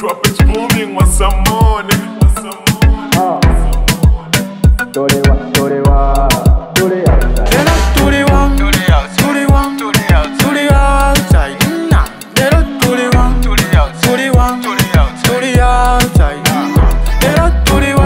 Drop it booming, want some money? Want some money? Tolewa, tolewa, tole outside. Get up to the one, to the one, to the outside. Nah, get up to the one, to the one, to the outside. Get up to the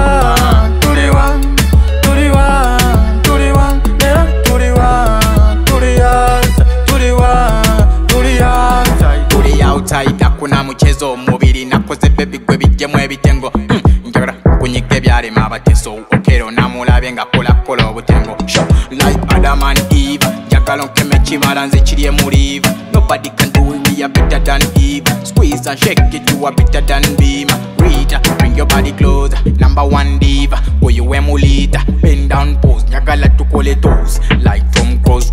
bebi gwe bijjemu ebitengo Hmm, njagala kunyiga ebyalema abateso okero namulabe nga kolakola obutengo. Sho, like adam and eve njagala nkeme kibala nze kiri emuliva nobody can do it we are better than eve squeeze and shake it you are better than beamer. Rita bring your body closer. Number one diva oyo wemulita bend down pose njagala tukole toes. Like from cross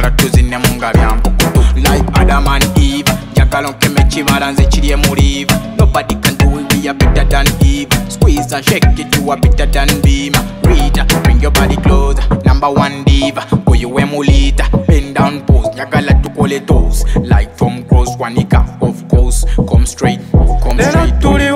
nkeme kibala nze kiri emuliva. Nobody can do it, we are better than Eve. Squeeze and shake it, you are better than Beamer. Rita, bring your body closer. Number one diva, oyo wemulita. Bend down pose, njagala tukole toes. Like from cross wanika, of course. Come straight, come Get straight. up to the